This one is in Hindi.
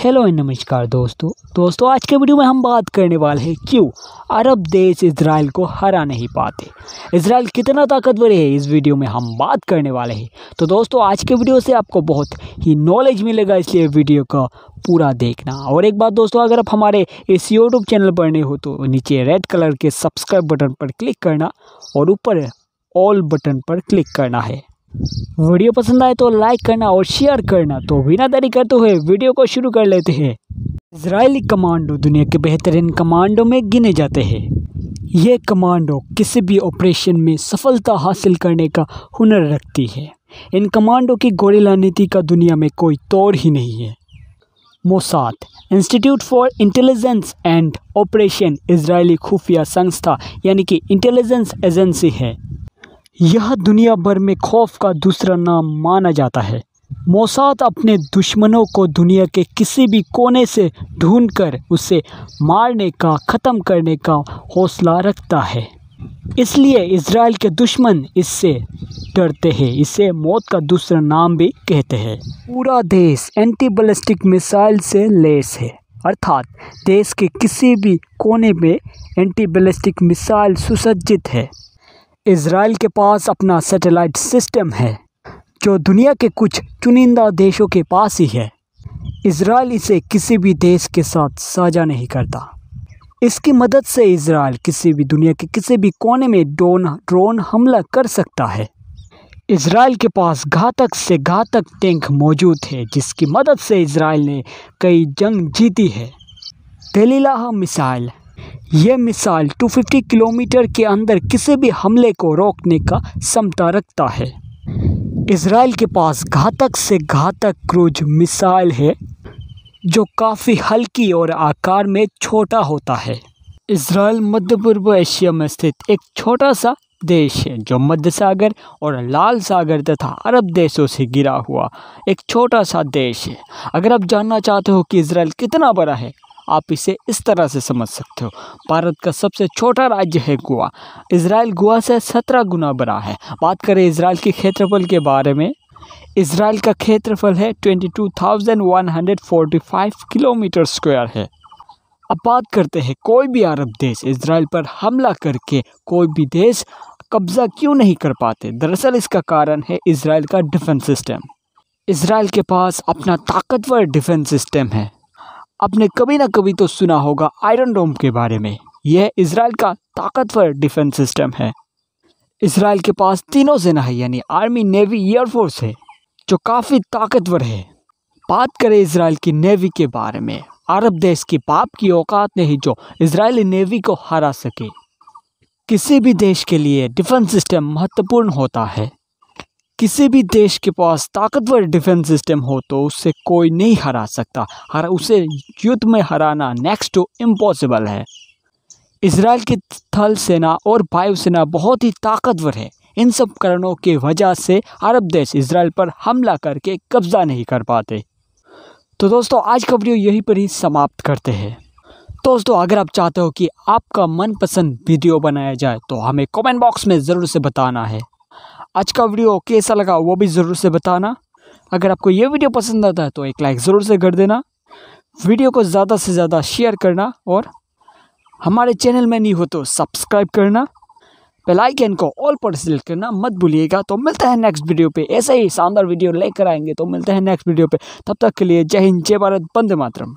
हेलो एंड नमस्कार दोस्तों। दोस्तों, आज के वीडियो में हम बात करने वाले हैं क्यों अरब देश इसराइल को हरा नहीं पाते। इसराइल कितना ताकतवर है, इस वीडियो में हम बात करने वाले हैं। तो दोस्तों, आज के वीडियो से आपको बहुत ही नॉलेज मिलेगा, इसलिए वीडियो का पूरा देखना। और एक बात दोस्तों, अगर आप हमारे इस यूट्यूब चैनल पर नहीं हो तो नीचे रेड कलर के सब्सक्राइब बटन पर क्लिक करना और ऊपर ऑल बटन पर क्लिक करना है। वीडियो पसंद आए तो लाइक करना और शेयर करना तो बिना देरी करते हुए वीडियो को शुरू कर लेते हैं। इसराइली कमांडो दुनिया के बेहतरीन कमांडो में गिने जाते हैं। ये कमांडो किसी भी ऑपरेशन में सफलता हासिल करने का हुनर रखती है। इन कमांडो की गोरिल्ला नीति का दुनिया में कोई तोड़ ही नहीं है। Mossad institute for intelligence and operation Israeli खुफिया संस्था, यानी कि इंटेलिजेंस एजेंसी है। यह दुनिया भर में खौफ का दूसरा नाम माना जाता है। मोसाद अपने दुश्मनों को दुनिया के किसी भी कोने से ढूंढकर उसे मारने का, ख़त्म करने का हौसला रखता है। इसलिए इसराइल के दुश्मन इससे डरते हैं। इसे मौत का दूसरा नाम भी कहते हैं। पूरा देश एंटी बलिस्टिक मिसाइल से लेस है। अर्थात देश के किसी भी कोने में एंटी बैलिस्टिक मिसाइल सुसज्जित है। इसराइल के पास अपना सैटेलाइट सिस्टम है, जो दुनिया के कुछ चुनिंदा देशों के पास ही है। इसराइल इसे किसी भी देश के साथ साझा नहीं करता। इसकी मदद से इसराइल किसी भी दुनिया के किसी भी कोने में ड्रोन ड्रोन हमला कर सकता है। इसराइल के पास घातक से घातक टैंक मौजूद है, जिसकी मदद से इसराइल ने कई जंग जीती है। Delilah missile. यह मिसाइल 250 किलोमीटर के अंदर किसी भी हमले को रोकने का क्षमता रखता है। इसराइल के पास घातक से घातक क्रूज मिसाइल है, जो काफ़ी हल्की और आकार में छोटा होता है। इसराइल मध्य पूर्व एशिया में स्थित एक छोटा सा देश है, जो मध्य सागर और लाल सागर तथा अरब देशों से गिरा हुआ एक छोटा सा देश है। अगर आप जानना चाहते हो कि इसराइल कितना बड़ा है आप इसे इस तरह से समझ सकते हो। भारत का सबसे छोटा राज्य है गोवा। इसराइल गोवा से सत्रह गुना बड़ा है। बात करें इसराइल के क्षेत्रफल के बारे में। इसराइल का क्षेत्रफल है twenty two thousand one hundred forty five kilometre square है। अब बात करते हैं कोई भी अरब देश इसराइल पर हमला करके कोई भी देश कब्ज़ा क्यों नहीं कर पाते? दरअसल इसका कारण है इसराइल का डिफेंस सिस्टम। इसराइल के पास अपना ताकतवर डिफेंस सिस्टम है। आपने कभी ना कभी तो सुना होगा आयरन डोम के बारे में। यह इसराइल का ताकतवर डिफेंस सिस्टम है। इसराइल के पास तीनों सेना है, यानी आर्मी नेवी एयरफोर्स है, जो काफ़ी ताकतवर है। बात करें इसराइल की नेवी के बारे में। अरब देश की पाप की औकात नहीं जो इसराइली नेवी को हरा सके। किसी भी देश के लिए डिफेंस सिस्टम महत्वपूर्ण होता है। किसी भी देश के पास ताकतवर डिफेंस सिस्टम हो तो उससे कोई नहीं हरा सकता। हर, उसे युद्ध में हराना नेक्स्ट टू इम्पॉसिबल है। इसराइल की थल सेना और वायुसेना बहुत ही ताकतवर है। इन सब कारणों की वजह से अरब देश इसराइल पर हमला करके कब्जा नहीं कर पाते। तो दोस्तों, आज का वीडियो यहीं पर ही समाप्त करते हैं। दोस्तों, अगर आप चाहते हो कि आपका मनपसंद वीडियो बनाया जाए तो हमें कमेंट बॉक्स में ज़रूर से बताना है। आज का वीडियो कैसा लगा वो भी ज़रूर से बताना। अगर आपको ये वीडियो पसंद आता है तो एक लाइक ज़रूर से कर देना। वीडियो को ज़्यादा से ज़्यादा शेयर करना और हमारे चैनल में नहीं हो तो सब्सक्राइब करना। बेल आइकन को ऑल पर सिलेक्ट करना मत भूलिएगा। तो मिलता है नेक्स्ट वीडियो पे। ऐसे ही शानदार वीडियो लेकर आएँगे। तो मिलते हैं नेक्स्ट वीडियो पे। तब तक के लिए जय हिंद, जय भारत बंदे मातरम।